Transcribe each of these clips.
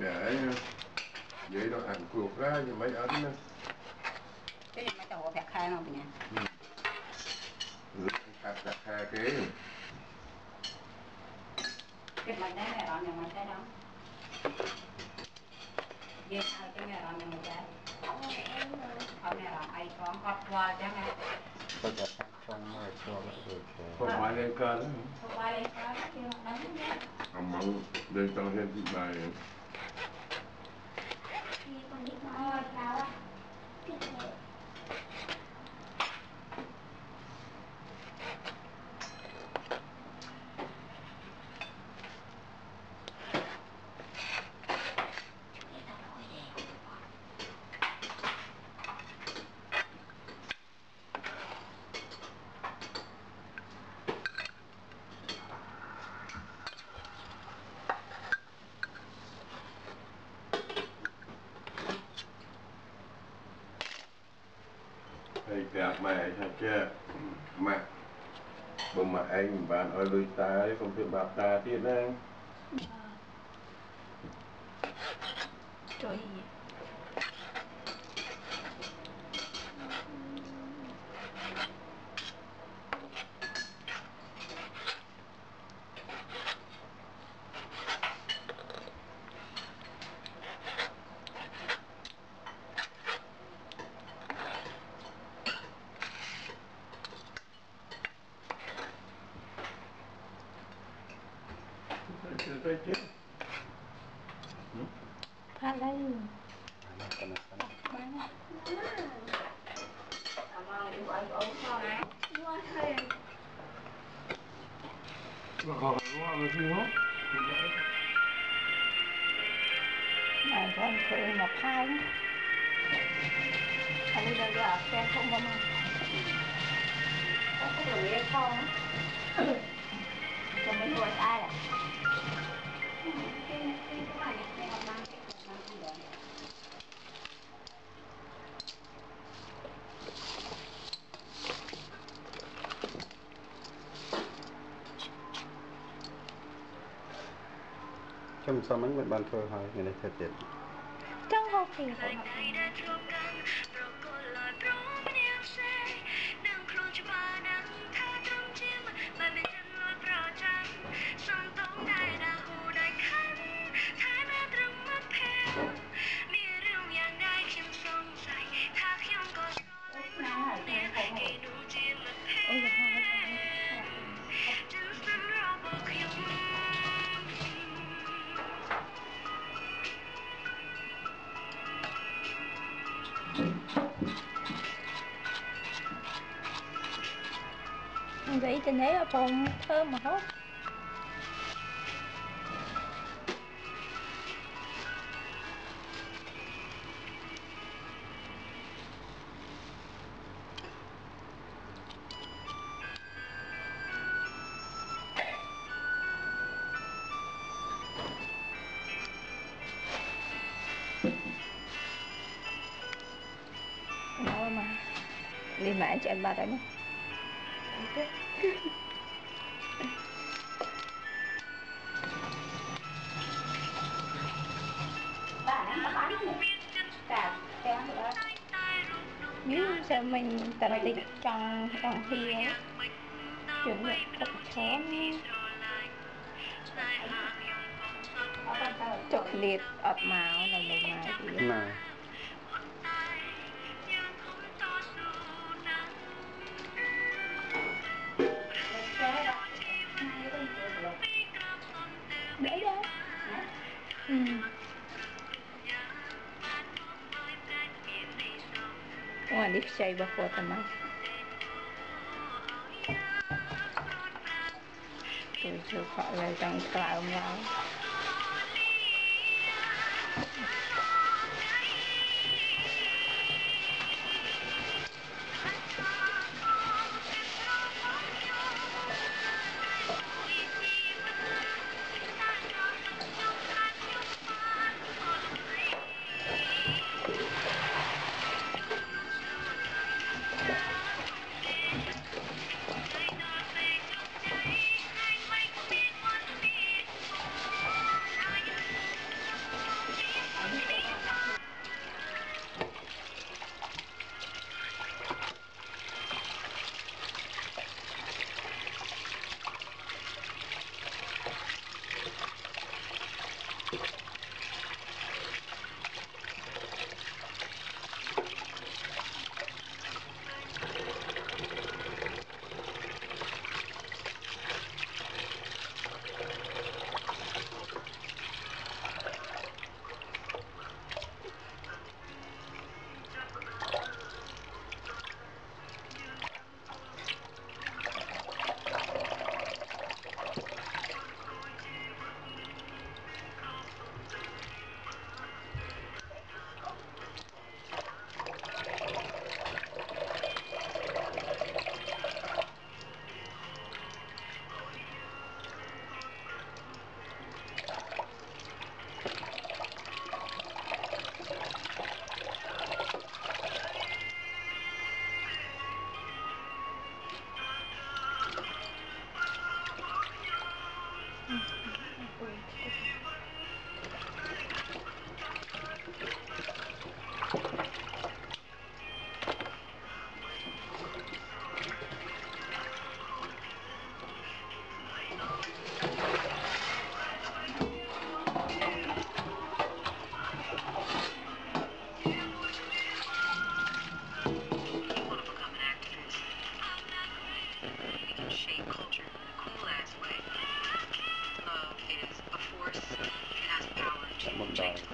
để ờ, vậy đó ảnh cuộc ra thì mấy ấn nữa cái gì mà cho họ phẹt khai nó bình nha ừ. Phẹt phẹt khai kế cái mình đấy mẹ bạn nhà mình cái đó. Về sao cho mẹ bạn nhà mình cái không có mẹ không mẹ bạn ai con gót qua cho mẹ tôi đã cắt xong rồi cho lại được không phải lên cơn không phải lên cơn thì nó đắng nhé ông mong lên cơn hết đi bài con biết nói rồi, đau á. Thích nhẹ. gặp mẹ sao chưa mà bụng mà anh bạn ơi lui ta không thể bạc ta thiên năng mày kaluha, mo. Này con thử một hai Anh đi đâu ra xem không có mà Không có đồng ý con Còn mình đuổi ai à? Cái cái cái này này ខ្ញុំសុំមិនមិនបានធ្វើហើយថ្ងៃនេះធ្វើទៀតចង់ហូបពីគាត់ប្ trên đấy ở phòng thơm mà hốt Thôi mà, đi mãi cho anh ba tại nhé. Nếu sao mình tận tịch trong trong hi á Chuẩn bị cục chén Chục liệt ọt màu là một màu thì น่ Ngoài đi chơi bà phô tầm mắt Tôi chưa phải là trong cloud ông John.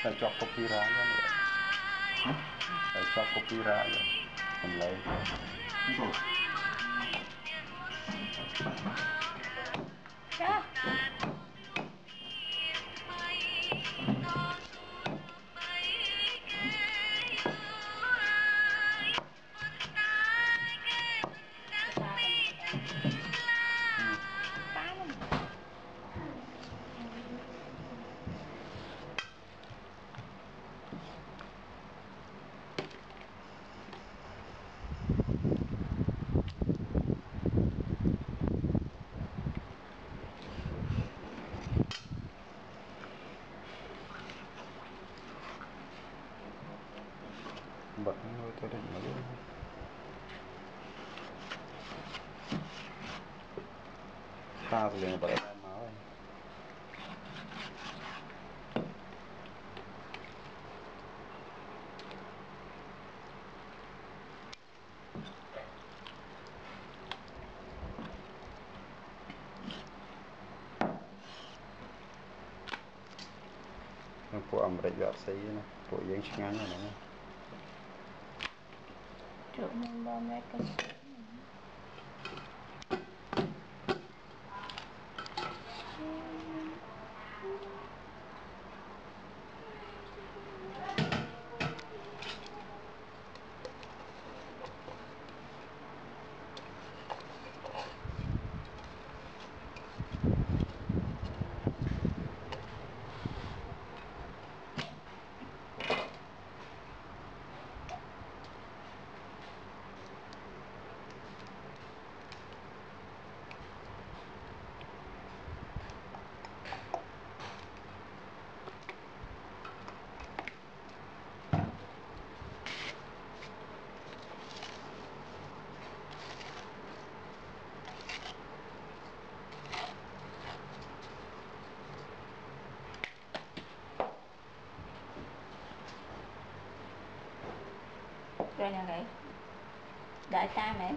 saya cukup pirayan ya saya cukup pirayan mulai. Dah. តាសលេងបတ်មកហើយនៅពួកអាមេរិកវាអត់ស៊ីណាពួកយើងឆ្ងាញ់ហ្នឹងណាជក់នឹងបងរែក quay nè vậy đợi ta mẹ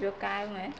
vô cao mẹ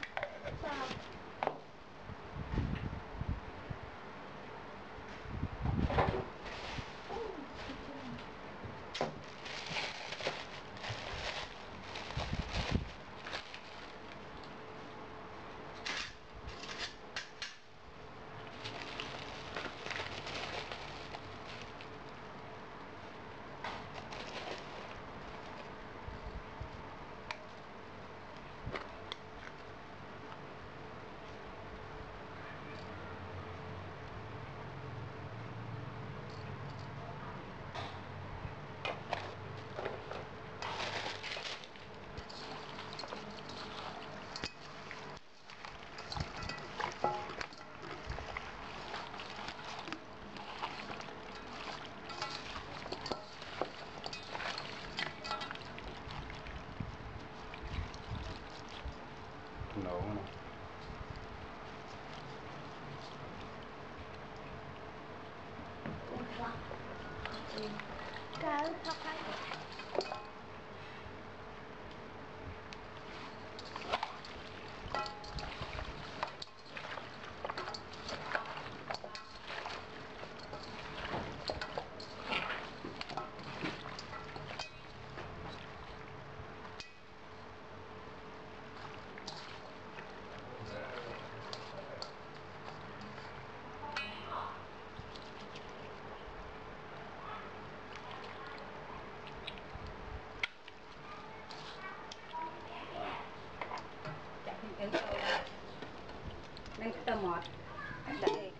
đây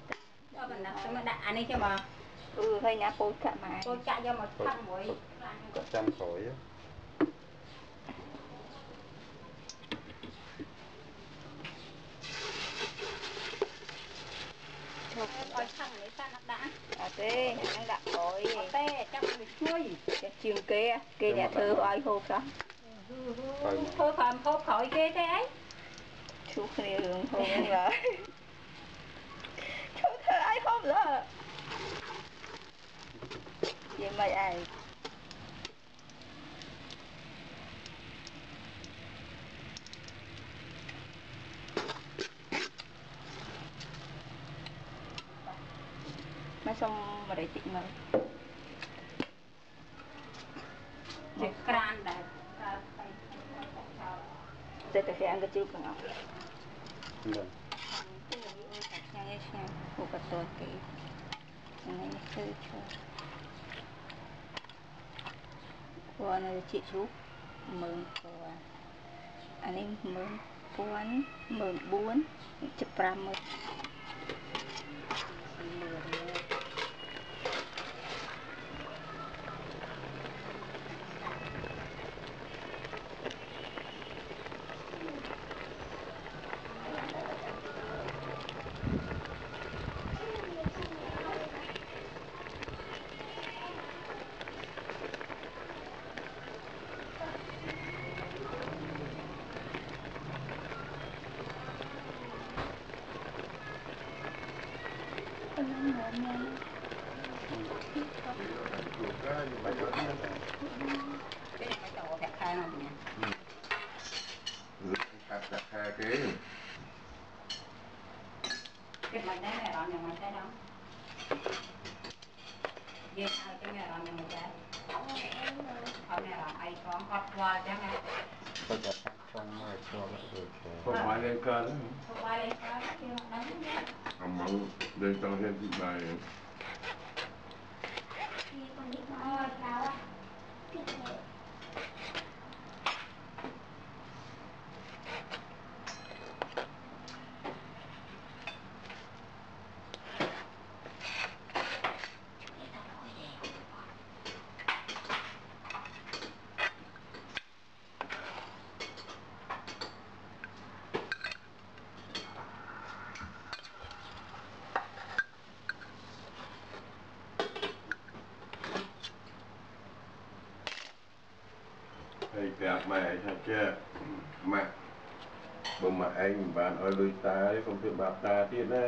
cho mình đặt xong đặt anh ấy cho mà ừ hơi nhà cô cả mà cô chạy cho một phát muối có trăm khối á tê đang đặt rồi tê chắc bị chui chiều kia kia nhà thơ oi hộp đó. Thôi phạm hộp khỏi kia thế ấy. Xuống này đường hộp rồi. លើយាយមិនអីមកសុំម្រេចតិចមើលជាក្រានដែរតែតែតែអង្គជូកទាំងអស់ តទេហ្នឹងគឺឈូសពណ៌នៅជាជ្រូក10000ពណ៌អានេះ10000 14000 75000 Lepatakake. Kepadanya orang yang macam dong. Dia ada tengah orang yang macam. Ông này là ai con con qua chứ nghe. Tôi đã phát trong mai cho nó được. Không phải. Không phải lên cơn, kêu nó đánh nhé. Ông mong lên cơn hết đi bài. អីប្រាប់ម៉ែថាចេះម៉ាស់បើម៉ាក់ឯងមិនបានឲ្យលុយតាឯងសុំធ្វើបាបតាទៀតណា